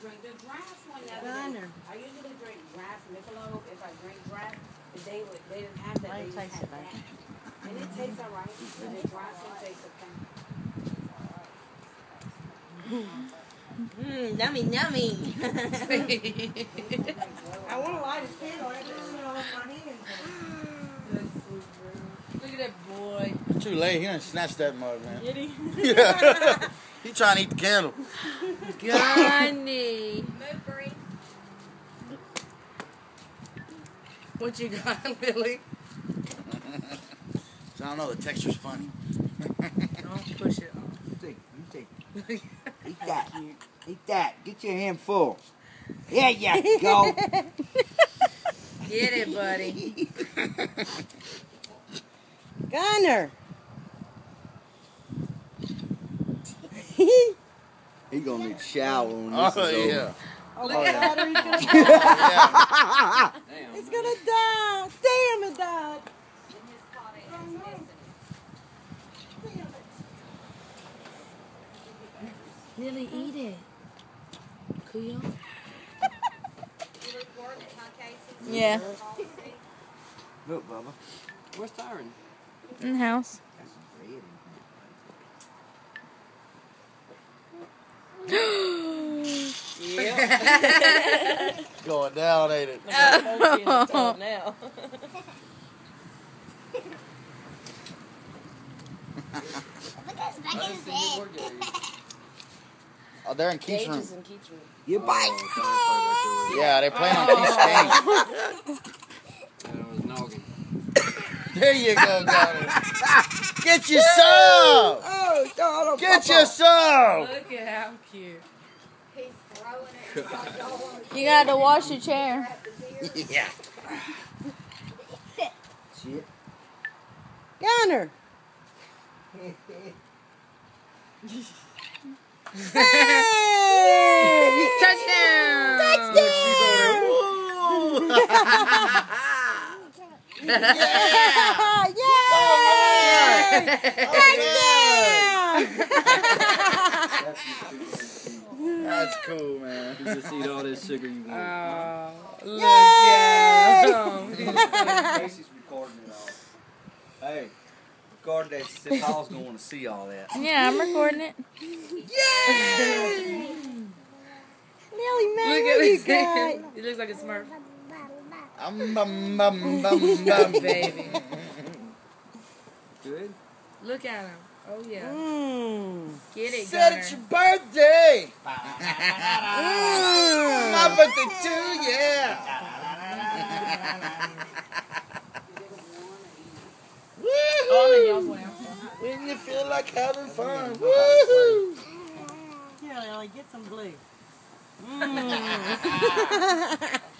drink the draft one the other Gunner. day. I usually drink draft Michelob. If I drink draft, they would they didn't have that. How They it just taste had it, that. And it tastes alright. And the draft one tastes okay. Mmm, yummy, yummy. I want to light a candle. I just put it on my hands. Look at that boy. Too late. He done snatched that mug, man. Did he? Yeah. he trying to eat the candle. Gunny. What you got, Lily? So I don't know. The texture's funny. Don't push it You take, you take. Eat that. Eat that. Get your hand full. There you go. Get it, buddy. Gunner. He gonna need a shower when this Oh is over. yeah. Oh, the battery's gonna yeah. It's gonna die. Damn, it died. Lily, eat it. Kuya. Yeah. Look, Bubba. Where's Tyron? In the house. That's some bread Going down, ain't it? now. Oh, they're in Keith's room. Cages and Keith's room. You oh, bite. Yeah, they're playing on Keith's game. That was Noggin. There you go, Gunner. Get you some. Oh, God. Get you some. Look how cute. He's throwing it. Y'all You gotta wash your chair. grab the beer? Yeah. Shit. Gunner. Hey! Touchdown! Yeah! That's cool, man. You just eat all this sugar you want. Oh, look Yay! at him. Casey's recording it all. Hey, record that. Sis Hall's gonna want to see all that. Yeah, I'm recording it. Nelly, man, Look what at you him. got? He looks like a smurf. Um, bum, bum, bum, bum. Baby. Good. Look at him. Oh, yeah. Mmm. Get it, Said Gunner. it's your birthday. Mmm. My birthday too, yeah. Oh, then y'all Woohoo! When you feel like having fun, woohoo! Here, Nelly, get some glue. Mm.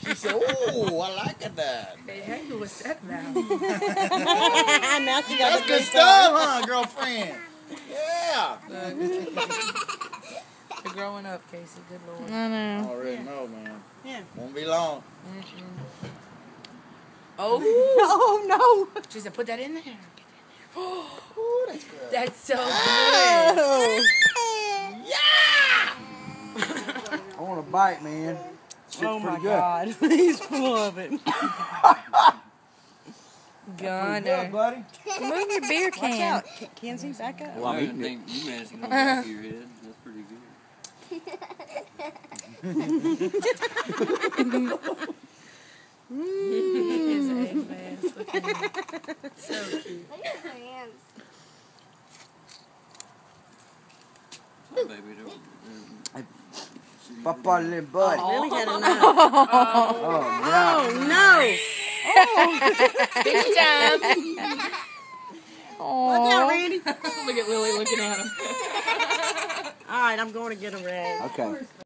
She said, "Oh, I like it that." Hey, hey, who was that now? now she got That's good stuff, huh, girlfriend? Yeah. You're growing up, Casey. Good lord. I know. Already know, man. Yeah. Won't be long. Mm-hmm. Oh, Oh, no. she said, put that in there. Oh, that's good. That's so good. Oh. I want to bite, man. Shit's Oh, my good. God. He's full of it. Pretty Gunner. good, buddy. Move your beer Watch can. out. K- Kenzie, back up. Well, I I'm didn't eating it. think you managed to go back your head. That's pretty good. His egg mask. Look at him. So cute. Oh, baby, they're- they're- Papa little buddy. Lily had a knife. Oh, yeah. Oh, oh, no. Good job. Watch out, Randy. Look at Lily looking at him. All right, I'm going to get a rag. Okay.